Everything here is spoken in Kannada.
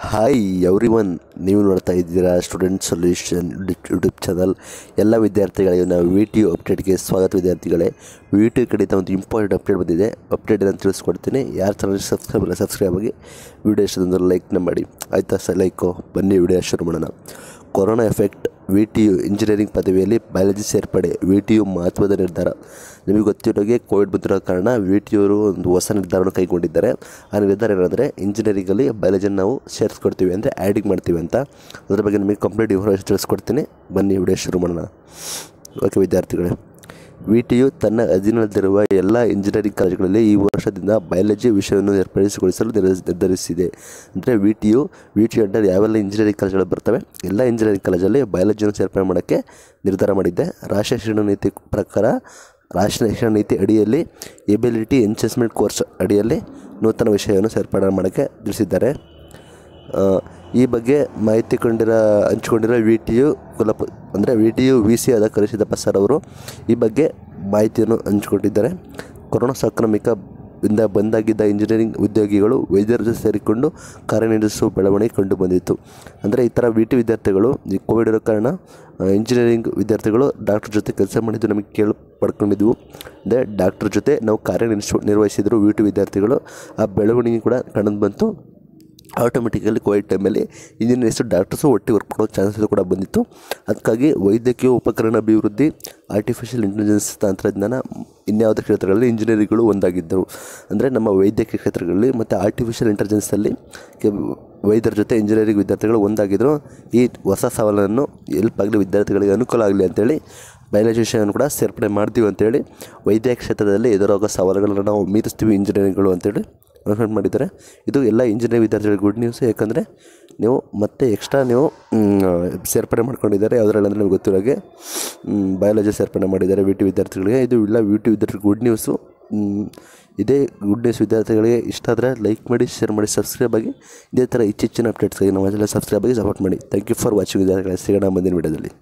ಹಾಯ್ ಎವ್ರಿ ಒನ್ ನೀವು ನೋಡ್ತಾ ಇದ್ದೀರಾ ಸ್ಟೂಡೆಂಟ್ ಸೊಲ್ಯೂಷನ್ ಯೂಟ್ಯೂಬ್ ಚಾನಲ್ ಎಲ್ಲ ವಿದ್ಯಾರ್ಥಿಗಳಿಗೆ ನಾವು ವಿ ಟಿ ಯು ಅಪ್ಡೇಟ್ಗೆ ಸ್ವಾಗತ ವಿದ್ಯಾರ್ಥಿಗಳೇ. ವಿ ಟಿ ಯು ಕಡೆಯಿಂದ ಒಂದು ಇಂಪಾರ್ಟೆಂಟ್ ಅಪ್ಡೇಟ್ ಬಂದಿದೆ. ಅಪ್ಡೇಟ್ ಅಂತ ತಿಳಿಸ್ಕೊಡ್ತೀನಿ. ಯಾರು ಚಾನಲ್ ಸಬ್ಸ್ಕ್ರೈಬ್ ಸಬ್ಸ್ಕ್ರೈಬ್ ಆಗಿ ವಿಡಿಯೋ ಇಷ್ಟೊಂದು ಲೈಕ್ನ ಮಾಡಿ. ಆಯಿತಾ ಸರ್ ಲೈಕು ಬನ್ನಿ ವಿಡಿಯೋ ಶುರು ಮಾಡೋಣ. Corona effect V T U engineering ಪದವಿಯಲ್ಲಿ biology ಸೇರ್ಪಡೆ ವಿ ಟಿ ಯು ಮಹತ್ವದ ನಿರ್ಧಾರ. ನಿಮಗೆ ಗೊತ್ತಿರೋಗೆ ಕೋವಿಡ್ ಬಂದಿರೋ ಕಾರಣ ವಿ ಟಿ ಯುರು ಒಂದು ಹೊಸ ನಿರ್ಧಾರವನ್ನು ಕೈಗೊಂಡಿದ್ದಾರೆ. ಆ ನಿರ್ಧಾರ ಏನಂದರೆ, ಇಂಜಿನಿಯರಿಂಗಲ್ಲಿ ಬಯಾಲಜಿನ ನಾವು ಸೇರಿಸ್ಕೊಡ್ತೀವಿ ಅಂದರೆ ಆ್ಯಡಿಂಗ್ ಮಾಡ್ತೀವಿ ಅಂತ. ಅದ್ರ ಬಗ್ಗೆ ನಿಮಗೆ ಕಂಪ್ಲೀಟ್ ಇನ್ಫಾರ್ಮೇಷನ್ ತಿಳಿಸ್ಕೊಡ್ತೀನಿ. ಬನ್ನಿ, ವಿಡಿಯೋ ಶುರು ಮಾಡೋಣ. ಓಕೆ, ವಿದ್ಯಾರ್ಥಿಗಳೇ. ವಿ ಟಿ ತನ್ನ ಅಧೀನದಲ್ಲಿರುವ ಎಲ್ಲ ಇಂಜಿನಿಯರಿಂಗ್ ಕಾಲೇಜುಗಳಲ್ಲಿ ಈ ವರ್ಷದಿಂದ ಬಯಾಲಜಿ ವಿಷಯವನ್ನು ಏರ್ಪಡಿಸಿಗೊಳಿಸಲು ನಿರ್ಧರಿಸ್- ನಿರ್ಧರಿಸಿದೆ. ಅಂದರೆ V T U V T under ಯಾವೆಲ್ಲ ಇಂಜಿನಿಯರಿಂಗ್ ಕಾಲೇಜುಗಳು ಬರ್ತವೆ, ಎಲ್ಲ ಇಂಜಿನಿಯರಿಂಗ್ ಕಾಲೇಜಲ್ಲಿ ಬಯಾಲಜಿಯನ್ನು ಸೇರ್ಪಡೆ ಮಾಡೋಕ್ಕೆ ನಿರ್ಧಾರ ಮಾಡಿದ್ದೆ. ರಾಷ್ಟ್ರೀಯ ಶಿಕ್ಷಣ ನೀತಿ ಪ್ರಕಾರ, ರಾಷ್ಟ್ರೀಯ ಶಿಕ್ಷಣ ನೀತಿ ಅಡಿಯಲ್ಲಿ ಎಬಿಲಿಟಿ ಎನ್ಚೆಸ್ಮೆಂಟ್ ಕೋರ್ಸ್ ಅಡಿಯಲ್ಲಿ ನೂತನ ವಿಷಯವನ್ನು ಸೇರ್ಪಡೆ ಮಾಡೋಕ್ಕೆ ತಿಳಿಸಿದ್ದಾರೆ. ಈ ಬಗ್ಗೆ ಮಾಹಿತಿ ಕೊಂಡಿರೋ ಹಂಚಿಕೊಂಡಿರೋ ವಿ ಟಿ ಯು ಕುಲಪ ಅಂದರೆ V T U V C ಆದ ಕಲಿಸಿದಪ್ಪ ಸರ್ ಅವರು ಈ ಬಗ್ಗೆ ಮಾಹಿತಿಯನ್ನು ಹಂಚಿಕೊಂಡಿದ್ದಾರೆ ಕೊರೋನಾ ಸಾಂಕ್ರಾಮಿಕ ಇಂದ ಬಂದಾಗಿದ್ದ ಇಂಜಿನಿಯರಿಂಗ್ ಉದ್ಯೋಗಿಗಳು, ವೈದ್ಯರ ಜೊತೆ ಸೇರಿಕೊಂಡು ಕಾರ್ಯನಿರ್ವಹಿಸುವ ಬೆಳವಣಿಗೆ ಕಂಡು ಬಂದಿತ್ತು ಅಂದರೆ ಈ ಥರ ವಿ ಟಿ ವಿದ್ಯಾರ್ಥಿಗಳು, ಈ ಕೋವಿಡ್ ಇರೋ ಕಾರಣ ಇಂಜಿನಿಯರಿಂಗ್ ವಿದ್ಯಾರ್ಥಿಗಳು ಡಾಕ್ಟ್ರ್ ಜೊತೆ ಕೆಲಸ ಮಾಡಿದ್ದು ನಮಗೆ ಕೇಳಿ ಪಡ್ಕೊಂಡಿದ್ವು ಅಂದರೆ ಡಾಕ್ಟ್ರ್ ಜೊತೆ ನಾವು ಕಾರ್ಯನಿರ್ವಹಿಸ, ನಿರ್ವಹಿಸಿದ್ರು ವಿ ಟಿ ವಿದ್ಯಾರ್ಥಿಗಳು. ಆ ಬೆಳವಣಿಗೆ ಕೂಡ ಕಂಡು ಬಂತು. ಆಟೋಮೆಟಿಕಲಿ ಕೋವಿಡ್ ಟೈಮಲ್ಲಿ ಇಂಜಿನಿಯರ್ಸು ಡಾಕ್ಟರ್ಸು ಒಟ್ಟಿಗೆ ವರ್ಕ್ ಮಾಡೋ ಚಾನ್ಸಸ್ ಕೂಡ ಬಂದಿತ್ತು. ಅದಕ್ಕಾಗಿ ವೈದ್ಯಕೀಯ ಉಪಕರಣ ಅಭಿವೃದ್ಧಿ ಆರ್ಟಿಫಿಷಿಯಲ್ ಇಂಟೆಲಿಜೆನ್ಸ್ ತಂತ್ರಜ್ಞಾನ ಇನ್ಯಾವುದೇ ಕ್ಷೇತ್ರಗಳಲ್ಲಿ ಇಂಜಿನಿಯರಿಂಗ್ಗಳು ಒಂದಾಗಿದ್ದರು. ಅಂದರೆ ನಮ್ಮ ವೈದ್ಯಕೀಯ ಕ್ಷೇತ್ರಗಳಲ್ಲಿ ಮತ್ತು ಆರ್ಟಿಫಿಷಿಯಲ್ ಇಂಟೆಲಿಜೆನ್ಸಲ್ಲಿ ವೈದ್ಯರ ಜೊತೆ ಇಂಜಿನಿಯರಿಂಗ್ ವಿದ್ಯಾರ್ಥಿಗಳು ಒಂದಾಗಿದ್ದರು ಈ ಹೊಸ ಸವಾಲನ್ನು ಎಲ್ಪ್ ಆಗಲಿ, ವಿದ್ಯಾರ್ಥಿಗಳಿಗೆ ಅನುಕೂಲ ಆಗಲಿ ಅಂತೇಳಿ ಬಯಲೈಸೇಷನ್ ಕೂಡ ಸೇರ್ಪಡೆ ಮಾಡ್ತೀವಿ ಅಂತೇಳಿ ವೈದ್ಯ ಕ್ಷೇತ್ರದಲ್ಲಿ ಎದುರಾಗೋ ಸವಾಲುಗಳನ್ನು ನಾವು ಮೀರಿಸ್ತೀವಿ ಇಂಜಿನಿಯರಿಂಗ್ಗಳು ಅಂತೇಳಿ. ಅನೌನ್ಸ್ಮೆಂಟ್ ಮಾಡಿದ್ದಾರೆ. ಇದು ಎಲ್ಲ ಇಂಜಿನಿಯರಿಂಗ್ ವಿದ್ಯಾರ್ಥಿಗಳಿಗೆ ಗುಡ್ ನ್ಯೂಸ್ ಯಾಕಂದರೆ ನೀವು ಮತ್ತೆ ಎಕ್ಸ್ಟ್ರಾ ನೀವು ಸೇರ್ಪಡೆ ಮಾಡ್ಕೊಂಡಿದ್ದಾರೆ. ಯಾವುದ್ರಲ್ಲಿ ಅಂದರೆ ನಿಮ್ಗೆ ಗೊತ್ತಿರೋಗೆ ಬಯಾಲಜಿ ಸೇರ್ಪಡೆ ಮಾಡಿದ್ದಾರೆ ವಿ ವಿದ್ಯಾರ್ಥಿಗಳಿಗೆ. ಇದು ಇಲ್ಲ ವಿ ಟಿ ವಿದ್ಯಾರ್ಥಿಗಳಿಗೆ ಗುಡ್ ನ್ಯೂಸು ಇದೇ ಗುಡ್ ನ್ಯೂಸ್ ವಿದ್ಯಾರ್ಥಿಗಳಿಗೆ ಇಷ್ಟ ಆದರೆ ಲೈಕ್ ಮಾಡಿ ಶೇರ್ ಮಾಡಿ ಸಬ್ಸ್ಕ್ರೈಬ್ ಆಗಿ, ಇದೇ ಥರ ಇಚ್ಚಿಚ್ಚಿನ ಅಪ್ಡೇಟ್ಸ್ಗಾಗಿ ನಮ್ಮ ಚಾನಲ್ ಸಬ್ಸ್ಕ್ರೈಬ್ ಆಗಿ ಸಪೋರ್ಟ್ ಮಾಡಿ. ಥ್ಯಾಂಕ್ ಯು ಫಾರ್ ವಾಚಿಂಗ್ ವಿದ್ಯಾರ್ಥಿಗಳ. ಸಿಗೋಣ ಮುಂದಿನ ವಿಡಿಯೋದಲ್ಲಿ